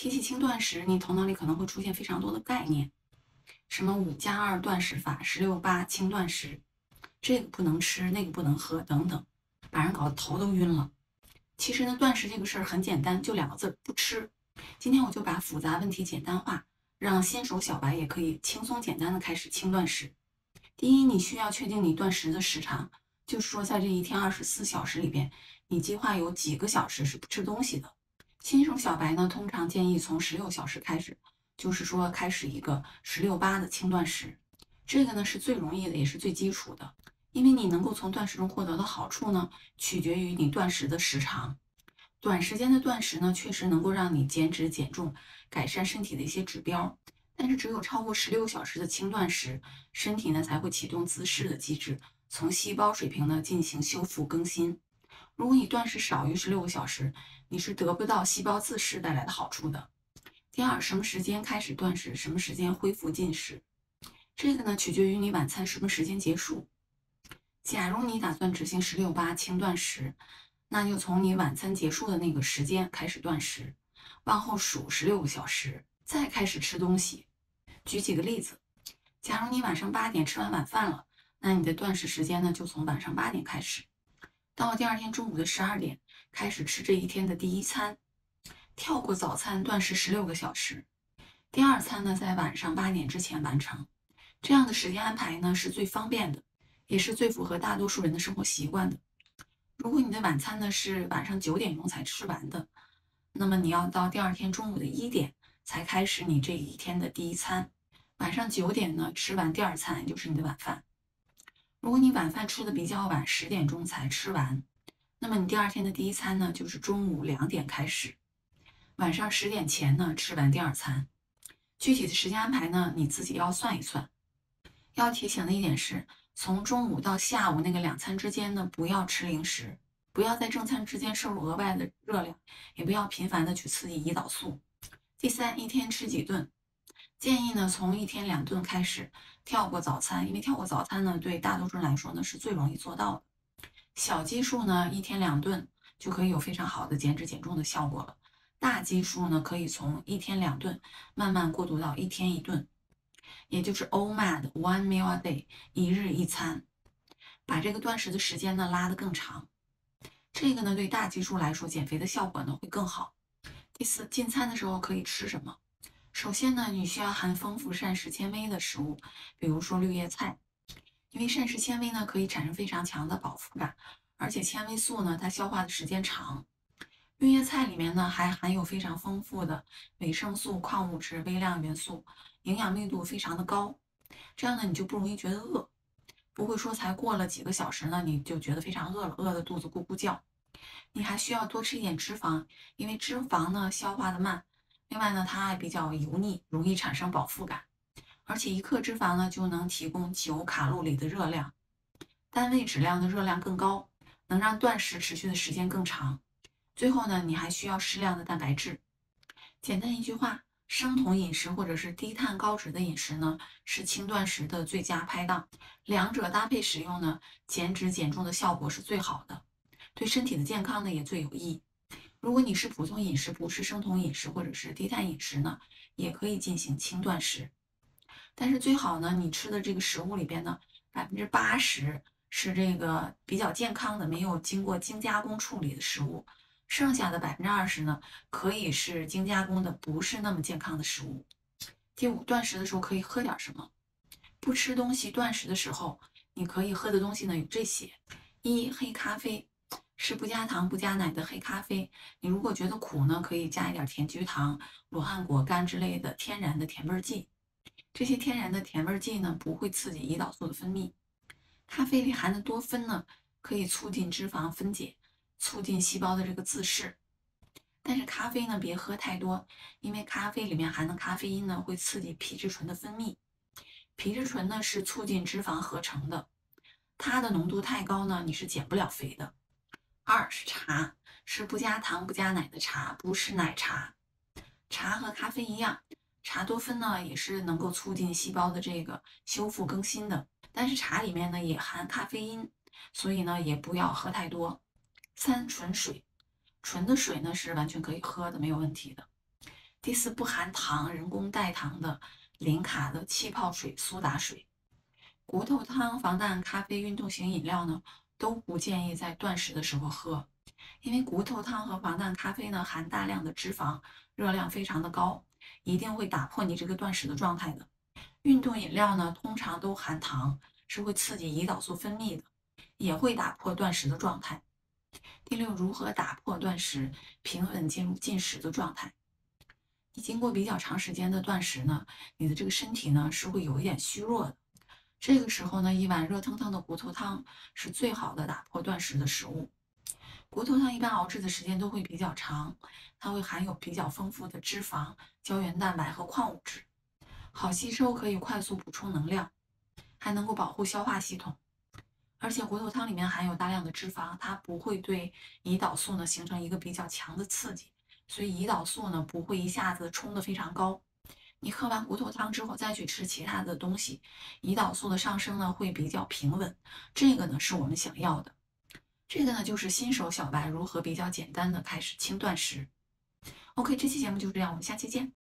提起轻断食，你头脑里可能会出现非常多的概念，什么五加二断食法、十六八轻断食，这个不能吃，那个不能喝等等，把人搞得头都晕了。其实呢，断食这个事儿很简单，就两个字：不吃。今天我就把复杂问题简单化，让新手小白也可以轻松简单的开始轻断食。第一，你需要确定你断食的时长，就是说在这一天二十四小时里边，你计划有几个小时是不吃东西的。新手小白呢，通常建议从十六小时开始，就是说开始一个十六八的轻断食。这个呢是最容易的，也是最基础的，因为你能够从断食中获得的好处呢，取决于你断食的时长。短时间的断食呢，确实能够让你减脂减重，改善身体的一些指标。但是只有超过十六小时的轻断食，身体呢才会启动自噬的机制，从细胞水平呢进行修复更新。如果你断食少于十六个小时，你是得不到细胞自噬带来的好处的。第二，什么时间开始断食，什么时间恢复进食，这个呢取决于你晚餐什么时间结束。假如你打算执行十六八轻断食，那就从你晚餐结束的那个时间开始断食，往后数十六个小时，再开始吃东西。举几个例子，假如你晚上八点吃完晚饭了，那你的断食时间呢就从晚上八点开始。到第二天中午的十二点开始吃这一天的第一餐，跳过早餐断食十六个小时。第二餐呢在晚上八点之前完成。这样的时间安排呢是最方便的，也是最符合大多数人的生活习惯的。如果你的晚餐呢是晚上九点钟才吃完的，那么你要到第二天中午的一点才开始你这一天的第一餐。晚上九点呢吃完第二餐，就是你的晚饭。如果你晚饭吃的比较晚，十点钟才吃完，那么你第二天的第一餐呢，就是中午两点开始，晚上十点前呢吃完第二餐。具体的时间安排呢，你自己要算一算。要提醒的一点是，从中午到下午那个两餐之间呢，不要吃零食，不要在正餐之间摄入额外的热量，也不要频繁的去刺激胰岛素。第三，一天吃几顿？建议呢，从一天两顿开始，跳过早餐，因为跳过早餐呢，对大多数人来说呢是最容易做到的。小基数呢，一天两顿就可以有非常好的减脂减重的效果了。大基数呢，可以从一天两顿慢慢过渡到一天一顿，也就是 OMAD One Meal a Day，一日一餐，把这个断食的时间呢拉得更长。这个呢，对大基数来说，减肥的效果呢会更好。第四，进餐的时候可以吃什么？首先呢，你需要含丰富膳食纤维的食物，比如说绿叶菜，因为膳食纤维呢可以产生非常强的饱腹感，而且纤维素呢它消化的时间长。绿叶菜里面呢还含有非常丰富的维生素、矿物质、微量元素，营养密度非常的高。这样呢你就不容易觉得饿，不会说才过了几个小时呢你就觉得非常饿了，饿得肚子咕咕叫。你还需要多吃一点脂肪，因为脂肪呢消化的慢。另外呢，它还比较油腻，容易产生饱腹感，而且一克脂肪呢就能提供九卡路里的热量，单位质量的热量更高，能让断食持续的时间更长。最后呢，你还需要适量的蛋白质。简单一句话，生酮饮食或者是低碳高脂的饮食呢，是轻断食的最佳拍档。两者搭配使用呢，减脂减重的效果是最好的，对身体的健康呢也最有益。如果你是普通饮食，不是生酮饮食或者是低碳饮食呢，也可以进行轻断食。但是最好呢，你吃的这个食物里边呢，百分之八十是这个比较健康的，没有经过精加工处理的食物，剩下的百分之二十呢，可以是精加工的，不是那么健康的食物。第五，断食的时候可以喝点什么？不吃东西断食的时候，你可以喝的东西呢有这些：一、黑咖啡。是不加糖不加奶的黑咖啡。你如果觉得苦呢，可以加一点甜菊糖、罗汉果干之类的天然的甜味剂。这些天然的甜味剂呢，不会刺激胰岛素的分泌。咖啡里含的多酚呢，可以促进脂肪分解，促进细胞的这个自噬。但是咖啡呢，别喝太多，因为咖啡里面含的咖啡因呢，会刺激皮质醇的分泌。皮质醇呢，是促进脂肪合成的，它的浓度太高呢，你是减不了肥的。二是茶，是不加糖不加奶的茶，不是奶茶。茶和咖啡一样，茶多酚呢也是能够促进细胞的这个修复更新的。但是茶里面呢也含咖啡因，所以呢也不要喝太多。三纯水，纯的水呢是完全可以喝的，没有问题的。第四，不含糖、人工代糖的零卡的气泡水、苏打水。骨头汤、防弹咖啡、运动型饮料呢，都不建议在断食的时候喝，因为骨头汤和防弹咖啡呢含大量的脂肪，热量非常的高，一定会打破你这个断食的状态的。运动饮料呢，通常都含糖，是会刺激胰岛素分泌的，也会打破断食的状态。第六，如何打破断食，平稳进入进食的状态？你经过比较长时间的断食呢，你的这个身体呢是会有一点虚弱的。这个时候呢，一碗热腾腾的骨头汤是最好的打破断食的食物。骨头汤一般熬制的时间都会比较长，它会含有比较丰富的脂肪、胶原蛋白和矿物质。好吸收，可以快速补充能量，还能够保护消化系统。而且骨头汤里面含有大量的脂肪，它不会对胰岛素呢形成一个比较强的刺激，所以胰岛素呢不会一下子冲得非常高。你喝完骨头汤之后再去吃其他的东西，胰岛素的上升呢会比较平稳。这个呢是我们想要的。这个呢就是新手小白如何比较简单的开始轻断食。OK，这期节目就是这样，我们下期见。